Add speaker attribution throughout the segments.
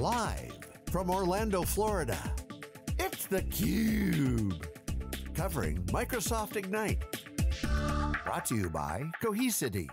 Speaker 1: Live from Orlando, Florida, it's theCUBE. Covering Microsoft Ignite. Brought to you by Cohesity.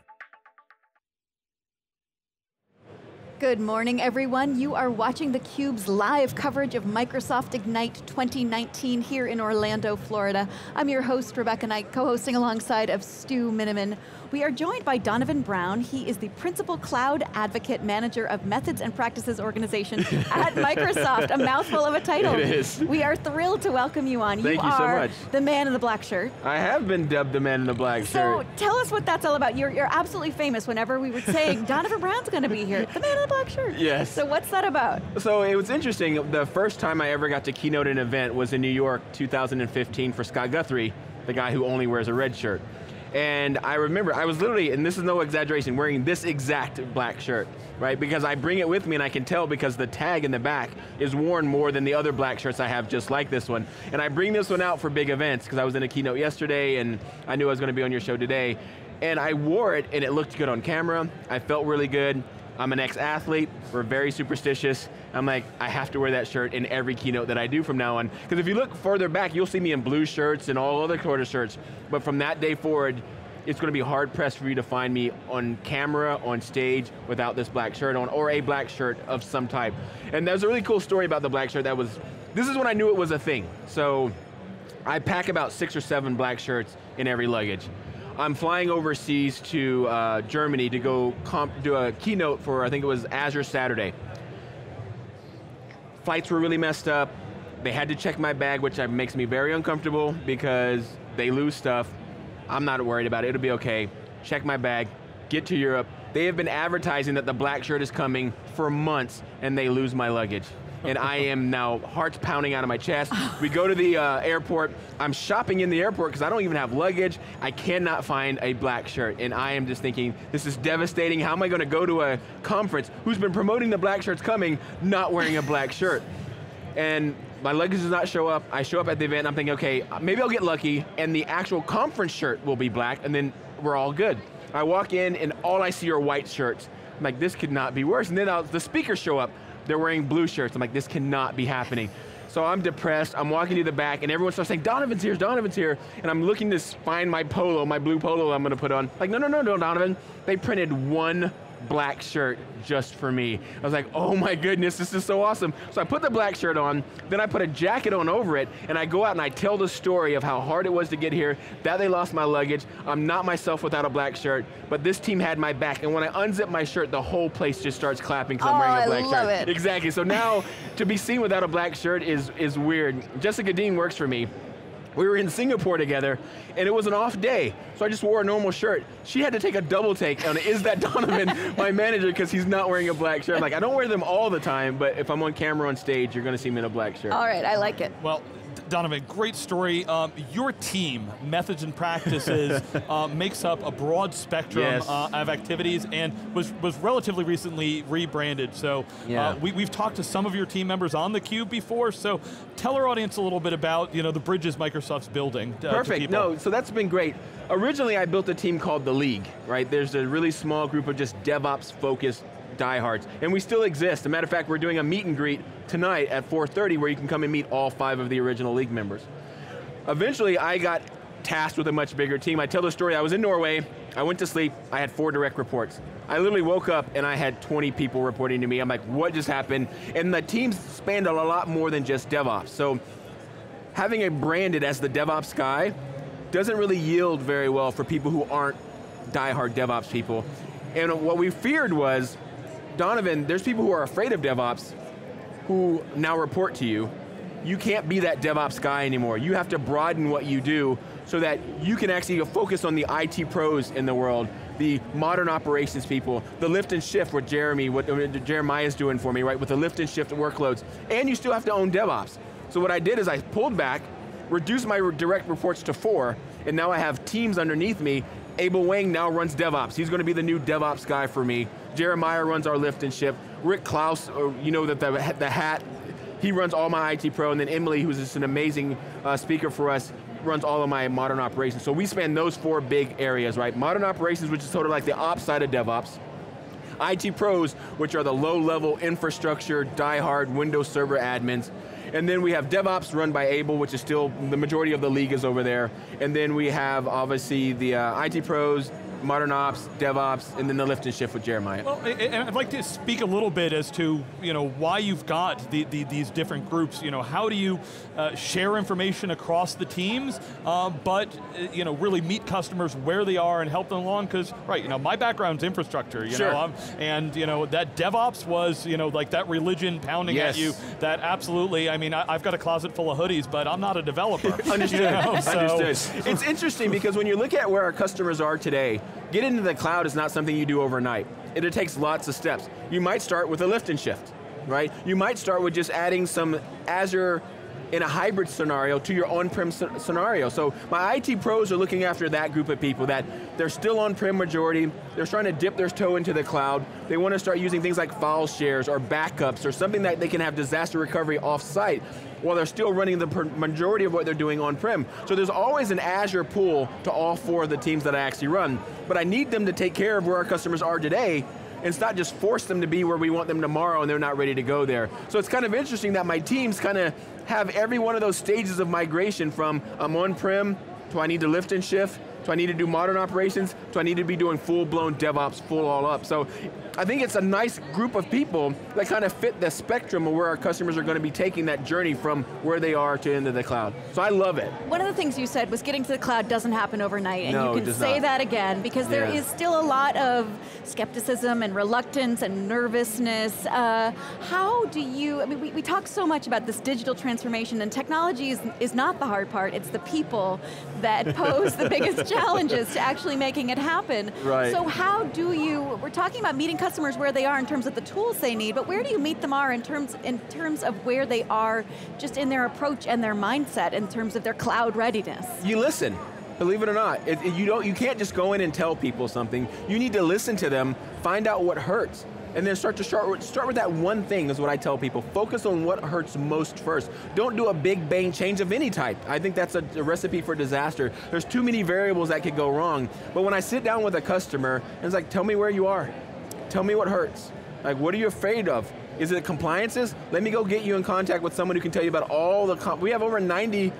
Speaker 2: Good morning, everyone. You are watching theCUBE's live coverage of Microsoft Ignite 2019 here in Orlando, Florida. I'm your host, Rebecca Knight, co-hosting alongside of Stu Miniman. We are joined by Donovan Brown. He is the Principal Cloud Advocate Manager of Methods and Practices Organization at Microsoft, a mouthful of a title.
Speaker 3: It is.
Speaker 2: We are thrilled to welcome you on.
Speaker 3: Thank
Speaker 2: you,
Speaker 3: you so
Speaker 2: are
Speaker 3: much.
Speaker 2: the man in the black shirt.
Speaker 3: I have been dubbed the man in the black
Speaker 2: So
Speaker 3: shirt.
Speaker 2: tell us what that's all about. You're, you're absolutely famous whenever we were saying, Donovan Brown's going to be here, the man in the black shirt.
Speaker 3: Yes.
Speaker 2: So what's that about?
Speaker 3: So it was interesting, the first time I ever got to keynote an event was in New York 2015 for Scott Guthrie, the guy who only wears a red shirt. And I remember, I was literally, and this is no exaggeration, wearing this exact black shirt, right? Because I bring it with me and I can tell because the tag in the back is worn more than the other black shirts I have just like this one. And I bring this one out for big events because I was in a keynote yesterday and I knew I was going to be on your show today. And I wore it and it looked good on camera, I felt really good. I'm an ex-athlete, we're very superstitious. I'm like, I have to wear that shirt in every keynote that I do from now on. Because if you look further back, you'll see me in blue shirts and all other quarter shirts. But from that day forward, it's going to be hard pressed for you to find me on camera, on stage, without this black shirt on, or a black shirt of some type. And there's a really cool story about the black shirt that was, this is when I knew it was a thing. So, I pack about six or seven black shirts in every luggage. I'm flying overseas to uh, Germany to go do a keynote for, I think it was Azure Saturday. Flights were really messed up. They had to check my bag, which makes me very uncomfortable because they lose stuff. I'm not worried about it, it'll be okay. Check my bag, get to Europe. They have been advertising that the black shirt is coming for months and they lose my luggage. and I am now hearts pounding out of my chest. We go to the uh, airport, I'm shopping in the airport because I don't even have luggage. I cannot find a black shirt and I am just thinking, this is devastating. How am I going to go to a conference who's been promoting the black shirts coming, not wearing a black shirt? And my luggage does not show up. I show up at the event, I'm thinking, okay, maybe I'll get lucky, and the actual conference shirt will be black, and then we're all good. I walk in, and all I see are white shirts. I'm like, this could not be worse. And then I'll, the speakers show up, they're wearing blue shirts. I'm like, this cannot be happening. So I'm depressed, I'm walking to the back, and everyone starts saying, Donovan's here, Donovan's here, and I'm looking to find my polo, my blue polo I'm to put on. Like, no, no, no, no, Donovan. They printed one black shirt just for me. I was like, oh my goodness, this is so awesome. So I put the black shirt on, then I put a jacket on over it, and I go out and I tell the story of how hard it was to get here, that they lost my luggage, I'm not myself without a black shirt, but this team had my back, and when I unzip my shirt, the whole place just starts clapping because
Speaker 2: oh,
Speaker 3: I'm wearing a black
Speaker 2: I love
Speaker 3: shirt.
Speaker 2: It.
Speaker 3: Exactly, so now, to be seen without a black shirt is, is weird. Jessica Dean works for me, we were in Singapore together, and it was an off day, so I just wore a normal shirt. She had to take a double take on, is that Donovan, my manager, because he's not wearing a black shirt. I'm like, I don't wear them all the time, but if I'm on camera on stage, you're going to see me in a black shirt.
Speaker 2: All right, I like it.
Speaker 4: Well, Donovan, great story. Um, your team, Methods and Practices, uh, makes up a broad spectrum
Speaker 3: yes.
Speaker 4: uh, of activities and was, was relatively recently rebranded. So
Speaker 3: yeah.
Speaker 4: uh, we, we've talked to some of your team members on theCUBE before, so tell our audience a little bit about you know, the bridges Microsoft's building uh,
Speaker 3: Perfect, no, so that's been great. Originally I built a team called The League, right? There's a really small group of just DevOps focused diehards, and we still exist. As a matter of fact, we're doing a meet and greet tonight at 4.30 where you can come and meet all five of the original League members. Eventually, I got tasked with a much bigger team. I tell the story, I was in Norway, I went to sleep, I had four direct reports. I literally woke up and I had 20 people reporting to me. I'm like, what just happened? And the team spanned a lot more than just DevOps. So having it branded as the DevOps guy doesn't really yield very well for people who aren't diehard DevOps people. And what we feared was, Donovan, there's people who are afraid of DevOps who now report to you. You can't be that DevOps guy anymore. You have to broaden what you do so that you can actually focus on the IT pros in the world, the modern operations people, the lift and shift, what Jeremy, what Jeremiah's doing for me, right, with the lift and shift workloads, and you still have to own DevOps. So what I did is I pulled back, reduced my direct reports to four, and now I have teams underneath me. Abel Wang now runs DevOps. He's going to be the new DevOps guy for me. Jeremiah runs our lift and shift. Rick Claus, you know that the, the hat, he runs all my IT pro, and then Emily, who's just an amazing uh, speaker for us, runs all of my modern operations. So we span those four big areas, right? Modern operations, which is sort of like the ops side of DevOps. IT pros, which are the low-level infrastructure, die-hard Windows Server admins. And then we have DevOps run by Abel, which is still, the majority of the league is over there. And then we have, obviously, the uh, IT pros, modern ops, DevOps, and then the lift and shift with Jeremiah.
Speaker 4: Well, and I'd like to speak a little bit as to you know why you've got the, the, these different groups. You know, how do you uh, share information across the teams, uh, but uh, you know really meet customers where they are and help them along? Because right, you know, my background's infrastructure. You
Speaker 3: sure.
Speaker 4: know, I'm, and you know that DevOps was you know like that religion pounding
Speaker 3: yes.
Speaker 4: at you. That absolutely. I mean, I, have got a closet full of hoodies, but I'm not a developer.
Speaker 3: Understood.
Speaker 4: You know, so.
Speaker 3: Understood. It's interesting because when you look at where our customers are today, Get into the cloud is not something you do overnight. It, it takes lots of steps. You might start with a lift and shift, right? You might start with just adding some Azure in a hybrid scenario to your on-prem scenario. So my IT pros are looking after that group of people that they're still on-prem majority, they're trying to dip their toe into the cloud, they want to start using things like file shares or backups or something that they can have disaster recovery off-site while they're still running the majority of what they're doing on-prem. So there's always an Azure pool to all four of the teams that I actually run, but I need them to take care of where our customers are today and it's not just force them to be where we want them tomorrow and they're not ready to go there. So it's kind of interesting that my teams kind of have every one of those stages of migration from I'm on-prem to I need to lift and shift do I need to do modern operations? Do I need to be doing full-blown DevOps, full all up? So I think it's a nice group of people that kind of fit the spectrum of where our customers are going to be taking that journey from where they are to into the cloud. So I love it.
Speaker 2: One of the things you said was getting to the cloud doesn't happen overnight, and
Speaker 3: no,
Speaker 2: you can say
Speaker 3: not.
Speaker 2: that again, because there
Speaker 3: yeah.
Speaker 2: is still a lot of skepticism and reluctance and nervousness. Uh, how do you, I mean, we, we talk so much about this digital transformation, and technology is, is not the hard part, it's the people that pose the biggest challenges to actually making it happen.
Speaker 3: Right.
Speaker 2: So how do you, we're talking about meeting customers where they are in terms of the tools they need, but where do you meet them are in terms, in terms of where they are just in their approach and their mindset in terms of their cloud readiness?
Speaker 3: You listen. Believe it or not, it, it, you, don't, you can't just go in and tell people something. You need to listen to them, find out what hurts and then start to start with, start with that one thing is what I tell people. Focus on what hurts most first. Don't do a big bang change of any type. I think that's a, a recipe for disaster. There's too many variables that could go wrong. But when I sit down with a customer, it's like, tell me where you are. Tell me what hurts. Like, what are you afraid of? Is it compliances? Let me go get you in contact with someone who can tell you about all the, we have over 90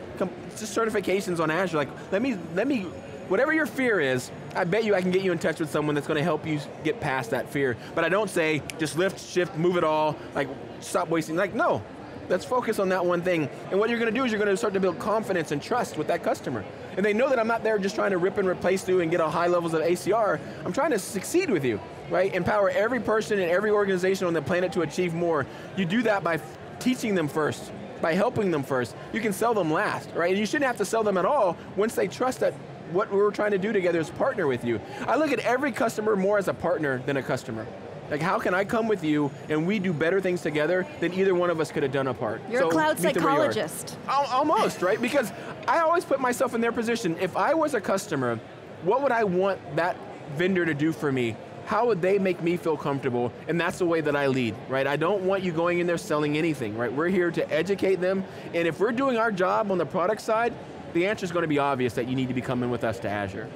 Speaker 3: certifications on Azure. Like, let me, let me whatever your fear is, I bet you I can get you in touch with someone that's going to help you get past that fear. But I don't say, just lift, shift, move it all, like stop wasting, like no. Let's focus on that one thing. And what you're going to do is you're going to start to build confidence and trust with that customer. And they know that I'm not there just trying to rip and replace you and get a high levels of ACR. I'm trying to succeed with you, right? Empower every person and every organization on the planet to achieve more. You do that by teaching them first, by helping them first. You can sell them last, right? And you shouldn't have to sell them at all once they trust that what we're trying to do together is partner with you. I look at every customer more as a partner than a customer. Like how can I come with you and we do better things together than either one of us could have done apart?
Speaker 2: You're so a cloud psychologist.
Speaker 3: Almost, right? Because I always put myself in their position. If I was a customer, what would I want that vendor to do for me? How would they make me feel comfortable? And that's the way that I lead, right? I don't want you going in there selling anything, right? We're here to educate them, and if we're doing our job on the product side, the answer is going to be obvious that you need to be coming with us to Azure.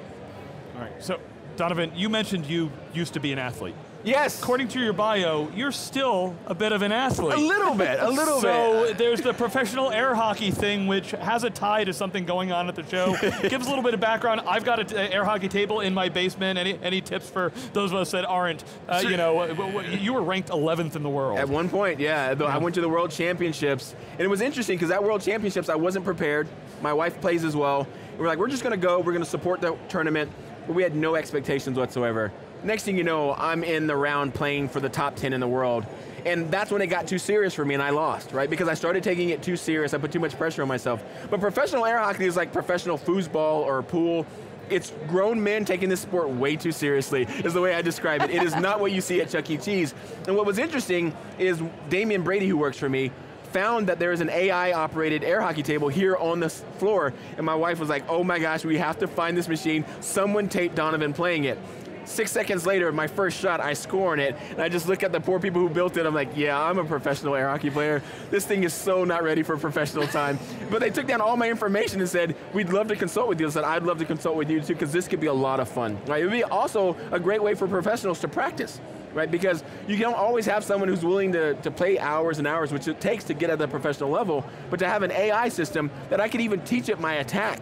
Speaker 4: All right, so Donovan, you mentioned you used to be an athlete.
Speaker 3: Yes.
Speaker 4: According to your bio, you're still a bit of an athlete.
Speaker 3: A little bit, a little
Speaker 4: so
Speaker 3: bit.
Speaker 4: So there's the professional air hockey thing, which has a tie to something going on at the show. Give us a little bit of background. I've got an air hockey table in my basement. Any any tips for those of us that aren't? Uh, sure. You know, you were ranked 11th in the world.
Speaker 3: At one point, yeah. I went to the World Championships, and it was interesting because at World Championships I wasn't prepared. My wife plays as well. we're like, we're just going to go. We're going to support the tournament, but we had no expectations whatsoever. Next thing you know, I'm in the round playing for the top 10 in the world. And that's when it got too serious for me and I lost, right? Because I started taking it too serious, I put too much pressure on myself. But professional air hockey is like professional foosball or pool. It's grown men taking this sport way too seriously, is the way I describe it. It is not what you see at Chuck E. Cheese. And what was interesting is Damian Brady, who works for me, found that there is an AI operated air hockey table here on the floor, and my wife was like, oh my gosh, we have to find this machine. Someone taped Donovan playing it. Six seconds later, my first shot, I score on it, and I just look at the poor people who built it, I'm like, yeah, I'm a professional air hockey player. This thing is so not ready for professional time. but they took down all my information and said, we'd love to consult with you. I said, I'd love to consult with you too, because this could be a lot of fun. Right? It would be also a great way for professionals to practice right? Because you don't always have someone who's willing to, to play hours and hours, which it takes to get at the professional level, but to have an AI system that I could even teach it my attack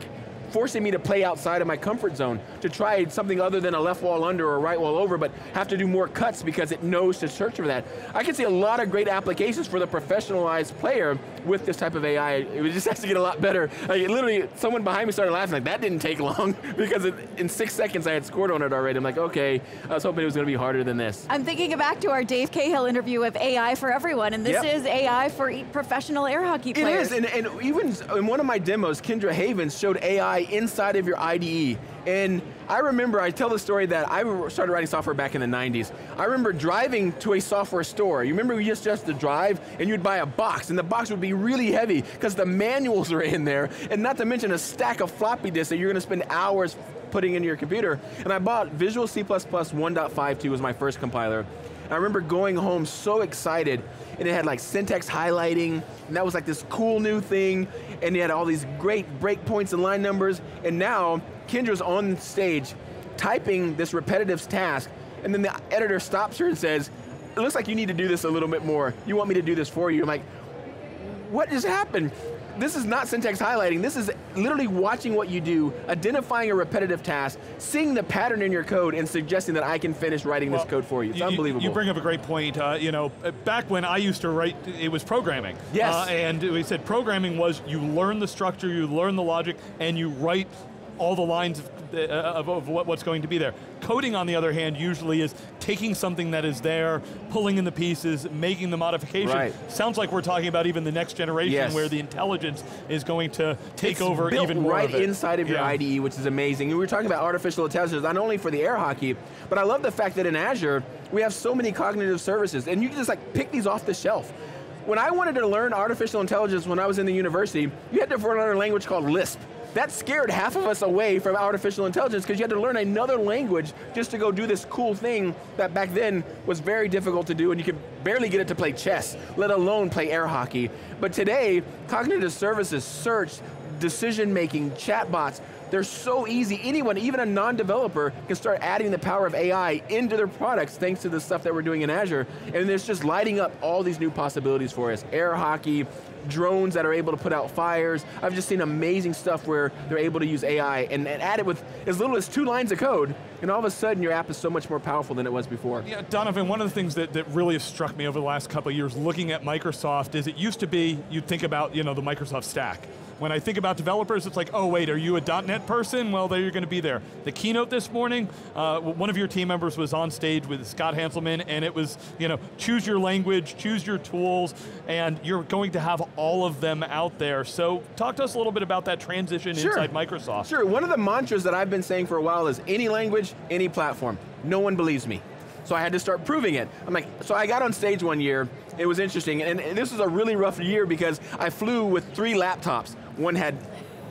Speaker 3: forcing me to play outside of my comfort zone, to try something other than a left wall under or a right wall over, but have to do more cuts because it knows to search for that. I can see a lot of great applications for the professionalized player with this type of AI. It just has to get a lot better. Like, literally, someone behind me started laughing, like, that didn't take long, because it, in six seconds I had scored on it already. I'm like, okay, I was hoping it was going to be harder than this.
Speaker 2: I'm thinking back to our Dave Cahill interview of AI for everyone, and this yep. is AI for professional air hockey players.
Speaker 3: It is, and, and even in one of my demos, Kendra Havens showed AI inside of your IDE. And I remember, I tell the story that I started writing software back in the 90s. I remember driving to a software store. You remember we used just to drive and you'd buy a box and the box would be really heavy because the manuals are in there and not to mention a stack of floppy disks that you're going to spend hours putting into your computer. And I bought Visual C++ 1.52 was my first compiler. And I remember going home so excited and it had like syntax highlighting, and that was like this cool new thing, and it had all these great breakpoints and line numbers, and now Kendra's on stage typing this repetitive task, and then the editor stops her and says, it looks like you need to do this a little bit more. You want me to do this for you? I'm like, what just happened? This is not syntax highlighting, this is literally watching what you do, identifying a repetitive task, seeing the pattern in your code, and suggesting that I can finish writing well, this code for you. It's
Speaker 4: you,
Speaker 3: unbelievable.
Speaker 4: You bring up a great point. Uh, you know, back when I used to write, it was programming.
Speaker 3: Yes.
Speaker 4: Uh, and we said programming was you learn the structure, you learn the logic, and you write all the lines of, uh, of, of what, what's going to be there. Coding, on the other hand, usually is taking something that is there, pulling in the pieces, making the modification.
Speaker 3: Right.
Speaker 4: Sounds like we're talking about even the next generation
Speaker 3: yes.
Speaker 4: where the intelligence is going to take
Speaker 3: it's
Speaker 4: over even more
Speaker 3: right
Speaker 4: of
Speaker 3: inside of your
Speaker 4: yeah.
Speaker 3: IDE, which is amazing. We were talking about artificial intelligence, not only for the air hockey, but I love the fact that in Azure, we have so many cognitive services, and you can just like pick these off the shelf. When I wanted to learn artificial intelligence when I was in the university, you had to learn a language called Lisp that scared half of us away from artificial intelligence because you had to learn another language just to go do this cool thing that back then was very difficult to do and you could barely get it to play chess, let alone play air hockey. But today, cognitive services, search, decision making, chatbots, they're so easy. Anyone, even a non-developer, can start adding the power of AI into their products thanks to the stuff that we're doing in Azure. And it's just lighting up all these new possibilities for us. Air hockey, drones that are able to put out fires. I've just seen amazing stuff where they're able to use AI and, and add it with as little as two lines of code, and all of a sudden your app is so much more powerful than it was before.
Speaker 4: Yeah, Donovan, one of the things that, that really has struck me over the last couple of years looking at Microsoft is it used to be, you'd think about you know, the Microsoft stack. When I think about developers, it's like, oh wait, are you a .NET person? Well, there you're going to be there. The keynote this morning, uh, one of your team members was on stage with Scott Hanselman, and it was, you know, choose your language, choose your tools, and you're going to have all of them out there. So talk to us a little bit about that transition
Speaker 3: sure.
Speaker 4: inside Microsoft.
Speaker 3: Sure, one of the mantras that I've been saying for a while is any language, any platform. No one believes me. So I had to start proving it. I'm like, so I got on stage one year, it was interesting, and this was a really rough year because I flew with three laptops. One had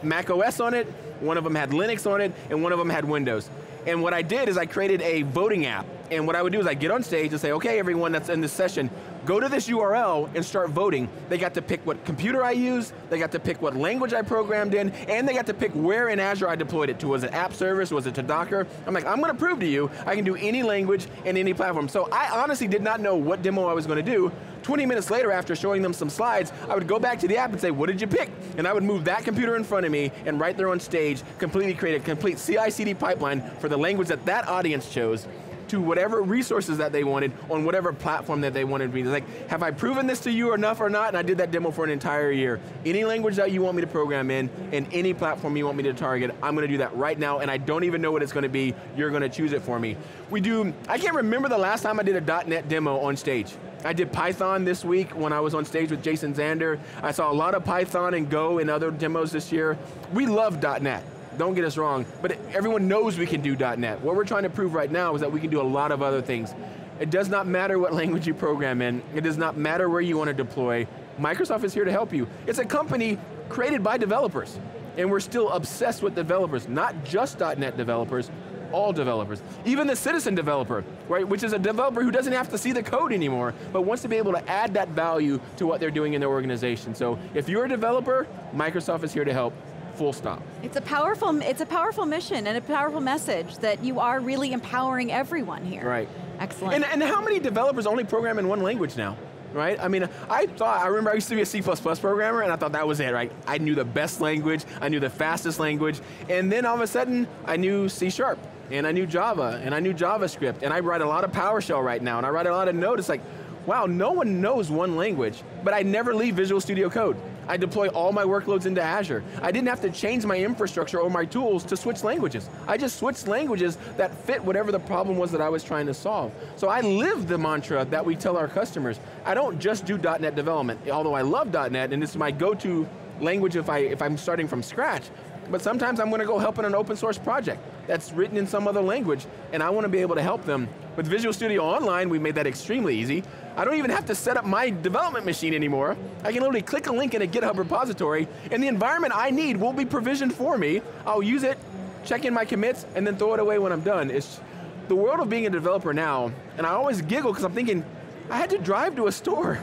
Speaker 3: Mac OS on it, one of them had Linux on it, and one of them had Windows. And what I did is I created a voting app. And what I would do is I get on stage and say, okay, everyone that's in this session, go to this URL and start voting. They got to pick what computer I use, they got to pick what language I programmed in, and they got to pick where in Azure I deployed it to. Was it app service, was it to Docker? I'm like, I'm going to prove to you I can do any language and any platform. So I honestly did not know what demo I was going to do. 20 minutes later after showing them some slides, I would go back to the app and say, what did you pick? And I would move that computer in front of me and right there on stage, completely create a complete CI-CD pipeline for the language that that audience chose to whatever resources that they wanted on whatever platform that they wanted to be. like, have I proven this to you enough or not? And I did that demo for an entire year. Any language that you want me to program in, and any platform you want me to target, I'm going to do that right now, and I don't even know what it's going to be. You're going to choose it for me. We do, I can't remember the last time I did a .NET demo on stage. I did Python this week when I was on stage with Jason Zander. I saw a lot of Python and Go in other demos this year. We love .NET don't get us wrong, but everyone knows we can do .NET. What we're trying to prove right now is that we can do a lot of other things. It does not matter what language you program in, it does not matter where you want to deploy, Microsoft is here to help you. It's a company created by developers, and we're still obsessed with developers, not just .NET developers, all developers. Even the citizen developer, right, which is a developer who doesn't have to see the code anymore, but wants to be able to add that value to what they're doing in their organization. So if you're a developer, Microsoft is here to help full stop.
Speaker 2: It's a powerful, it's a powerful mission and a powerful message that you are really empowering everyone here.
Speaker 3: Right.
Speaker 2: Excellent.
Speaker 3: And, and how many developers only program in one language now? Right? I mean, I thought, I remember I used to be a C++ programmer and I thought that was it, right? I knew the best language, I knew the fastest language, and then all of a sudden, I knew C Sharp, and I knew Java, and I knew JavaScript, and I write a lot of PowerShell right now, and I write a lot of Node. It's like, wow, no one knows one language, but I never leave Visual Studio Code. I deploy all my workloads into Azure. I didn't have to change my infrastructure or my tools to switch languages. I just switched languages that fit whatever the problem was that I was trying to solve. So I live the mantra that we tell our customers. I don't just do .NET development, although I love .NET and it's my go-to language if, I, if I'm starting from scratch. But sometimes I'm going to go help in an open source project that's written in some other language, and I want to be able to help them. With Visual Studio Online, we made that extremely easy. I don't even have to set up my development machine anymore. I can literally click a link in a GitHub repository, and the environment I need will be provisioned for me. I'll use it, check in my commits, and then throw it away when I'm done. It's the world of being a developer now, and I always giggle because I'm thinking, I had to drive to a store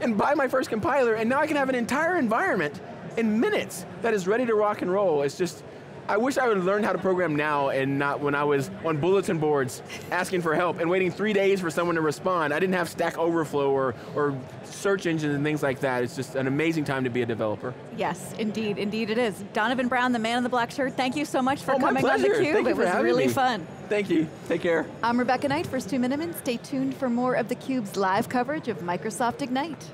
Speaker 3: and buy my first compiler, and now I can have an entire environment in minutes that is ready to rock and roll. It's just, I wish I would have learned how to program now and not when I was on bulletin boards asking for help and waiting three days for someone to respond. I didn't have Stack Overflow or, or search engines and things like that. It's just an amazing time to be a developer.
Speaker 2: Yes, indeed, indeed it is. Donovan Brown, the man in the black shirt, thank you so much for
Speaker 3: oh,
Speaker 2: coming on theCUBE. It was really
Speaker 3: me.
Speaker 2: fun.
Speaker 3: Thank you, take care.
Speaker 2: I'm Rebecca Knight for Stu Miniman. Stay tuned for more of theCUBE's live coverage of Microsoft Ignite.